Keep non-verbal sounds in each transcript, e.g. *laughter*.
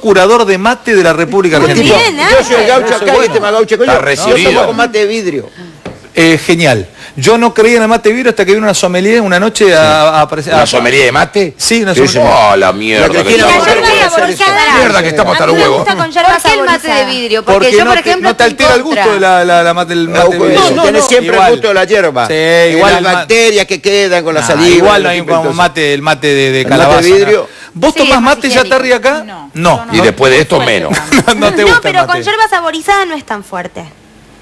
curador de mate de la República Argentina. bien, Yo soy el gaucho acá y este más gaucho que yo. Está Yo recibido. tomo con mate de vidrio. Eh, genial. Yo no creía en el mate vidrio hasta que vino una sommelier una noche a, a aparecer. ¿Una sommelier de mate? Sí, una sommelier. Oh, la mierda. La que estamos. Mierda que estamos hasta A los mí me huevos. gusta con ¿Por yerba qué el mate de vidrio? Porque, Porque yo, no por te, ejemplo, no te estoy altera el gusto de la, la, la mate, el mate No, vidrio. no, Tiene siempre Igual- el gusto de la hierba. Sí, Eh, igual Las bacterias que quedan con la Ah, saliva. igual no hay entonces- mate, el mate de, de ¿El calabaza. mate de vidrio? ¿No? ¿Vos Sí, tomás mate ya. Terry, acá? No, No. Y después de esto, menos. *laughs* no te No, gusta pero el con yerba saborizada no es tan fuerte.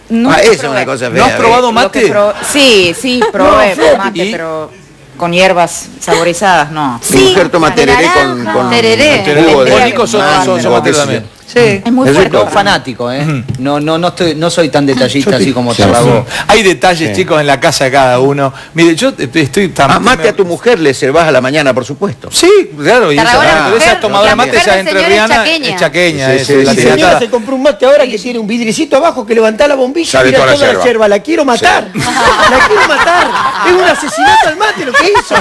Nunca Ah, esa es una cosa ¿No has probado mate? pro- Sí, sí, probé mate, ¿Y? pero con hierbas saborizadas, no. Mi mujer toma tereré con, con Tereré. Vos, Nico, sos- sos- sos también. Sí, Es muy Es fuerte. rico. fanático, ¿eh? No, no, no estoy, no soy tan detallista así como sí, Tarragó. Hay detalles, chicos, en la casa de cada uno. Mire, yo eh, estoy tan... Ah, mate a tu mujer le servás a la mañana, por supuesto. Sí, claro, y esa, mujer, esa tomadora la mate mujer ya del entre señor es Rihanna chaqueña. es chaqueña, Sí, es sí, la señora se compró un mate ahora que tiene un vidricito abajo que levanta la bombilla y mira toda toda, la la yerba. yerba. La quiero matar. la quiero matar. Es un asesinato al mate lo que hizo.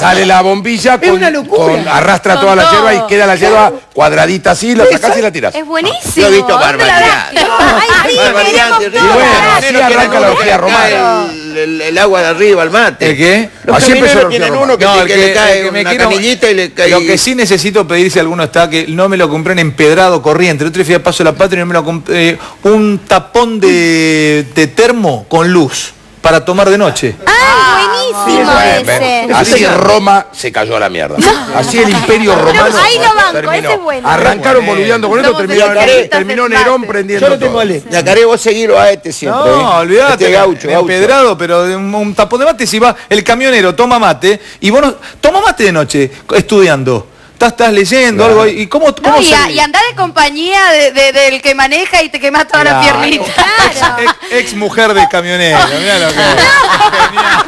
Sale la bombilla, Es con, una locura. con- arrastra Con toda la todo. hierba y queda la hierba cuadradita así, la sacás y la tirás. Es buenísimo. Yo he visto ¿Dónde la barbaridades. ves? Ay, sí, Barbaridades, queremos Ricky. todo. bueno, así arranca la orgía romana. El, el- el agua de arriba al mate. ¿El qué? Los Así empezó la camioneros orgía tienen romana. uno que, te- el que que- le el cae que me una quiero- canillita y le cae... Lo que sí necesito pedir si alguno está, que no me lo compré en empedrado corriente. El otro día fui a Paso de la Patria y no me lo compré. un tapón de, de termo con luz para tomar de noche. Ay, buenísimo Ven, ven. ese. Así Roma se cayó a la mierda. Así el imperio romano. ahí lo banco, terminó. ese es bueno. Arrancaron boludeando con esto, terminó, Nerón prendiendo Yo lo tengo todo. Ale. Yacaré, vos seguilo a este siempre. No, ¿eh? olvídate. Este gaucho, en gaucho. empedrado, pero de un, un tapón de mate. Si va el camionero, toma mate y vos no, toma mate de noche estudiando. Estás, estás leyendo algo. ¿Y cómo, cómo No, y, a- salís? y andar de compañía de- de- del que maneja y te quemas toda la Claro. piernita. Claro. Ex, ex mujer de camionero, *laughs* mirá lo que es. Genia.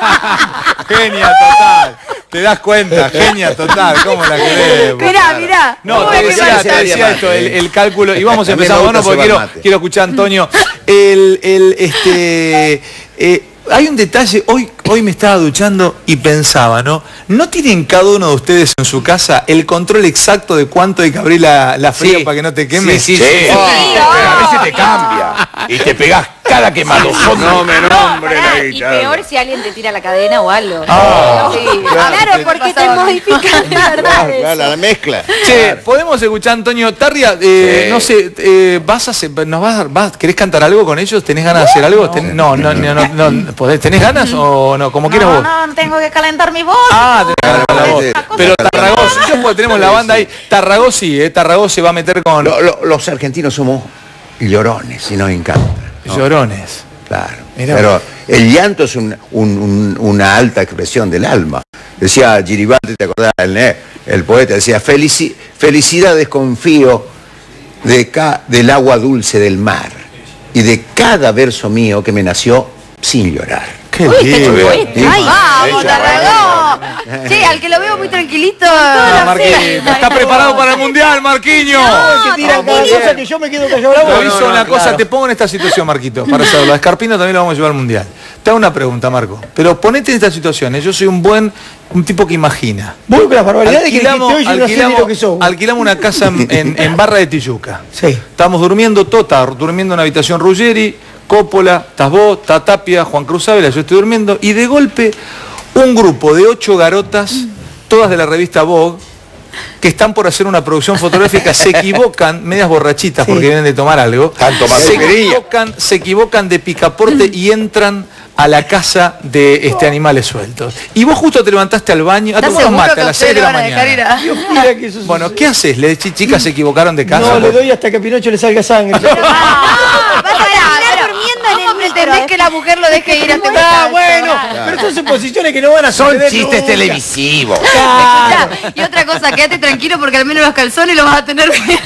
Genia total. Te das cuenta, genia total, ¿cómo la querés? Mirá, mirá. No, ¿Cómo te decía, quemás? te decía esto, el, el cálculo, y vamos a empezar, bueno, porque quiero, quiero escuchar a Antonio. El, el, este, eh, hay un detalle, hoy, hoy me estaba duchando y pensaba, ¿no? ¿No tienen cada uno de ustedes en su casa el control exacto de cuánto hay que abrir la, la fría Sí. para que no te queme? Sí, Sí, sí, pero a veces te cambia y te pegás cada quemadozón. *laughs* No me No, nombre la y peor si alguien te tira la cadena o algo. Ah, Sí. Claro, porque te modifican de verdad Claro, eso. claro, la mezcla. Che, podemos escuchar a Antonio Tarria, eh, Sí. no sé, eh, vas a hacer- nos vas, a- vas- ¿querés cantar algo con ellos? ¿Tenés ganas de hacer algo? Ten- No, no, no, no, no, ¿podés- ¿tenés ganas o no? Como quieras No, vos. no, tengo que calentar mi voz. Ah, tenés ganas con la voz. Pero Tarragós, yo tenemos la banda ahí, Tarragós sí, eh, Tarragós se va a meter con Lo- lo- los argentinos somos llorones y nos encanta. ¿No? llorones. Claro. Mirá Pero el llanto es un- un- un- una alta expresión del alma. Decía Giribaldi, ¿te acordás? El, ne- el poeta decía, "Felici- felicidad desconfío de ca- del agua dulce del mar y de cada verso mío que me nació sin llorar. Qué Uy, qué lindo. chupoísta. Ay, Vamos. Sí, al que lo veo muy tranquilito. Ah, Marquinhos, ¿Está preparado para el mundial, Marquinhos? que tiran cada cosa que yo me quedo callado no, no, una cosa, claro. te pongo en esta situación, Marquito, para saberlo. A Escarpino también lo vamos a llevar al mundial. Te hago una pregunta, Marco. Pero ponete en esta situación. ¿eh? Yo soy un buen, un tipo que imagina. Vos con las barbaridades que dijiste Alquilamos, hoy yo no sé ni alquilamos- lo que sos. alquilamos una casa en, en- en Barra de Tijuca. Sí. Estamos durmiendo, está durmiendo en una habitación Ruggeri, Coppola, estás vos, está Tapia, Juan Cruz Ávila, yo estoy durmiendo, y de golpe un grupo de ocho garotas, todas de la revista Vogue, que están por hacer una producción fotográfica, se *laughs* equivocan, medias borrachitas porque vienen de tomar algo, Están tomando se equivocan, se equivocan de picaporte y entran a la casa de este animales sueltos. Y vos justo te levantaste al baño, a ¿Estás tomar un mate a las ustedes 6 de la mañana. Dios mira que eso es- Bueno, ¿qué haces? Le decís, chicas, se equivocaron de casa. No, le doy hasta que a Pinocho le salga sangre. Vas a Pará, terminar pará. durmiendo en ¿Cómo el micro, pretendés eh? que la mujer lo deje ir a este Ah, bueno, pero son suposiciones que no van a Son suceder chistes nunca. televisivos. Claro. Escuchá, Y otra cosa, quédate tranquilo porque al menos los calzones los vas a tener *laughs* que...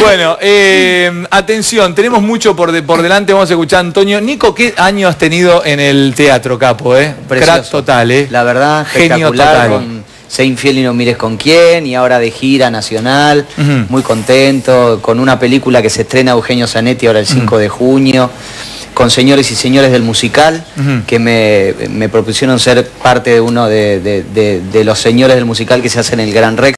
Bueno, eh, atención, tenemos mucho por, de- por delante, vamos a escuchar a Antonio. Nico, ¿qué año has tenido en el teatro, Capo? Eh? Precioso. Crack total, ¿eh? La verdad, Genio espectacular. total. Con Sé infiel y no mires con quién, y ahora de gira nacional, muy contento, con una película que se estrena Eugenio Zanetti ahora el 5 de junio. con señores y señores del musical que me, me propusieron ser parte de uno de, de- de- de los señores del musical que se hace en el Gran Rex.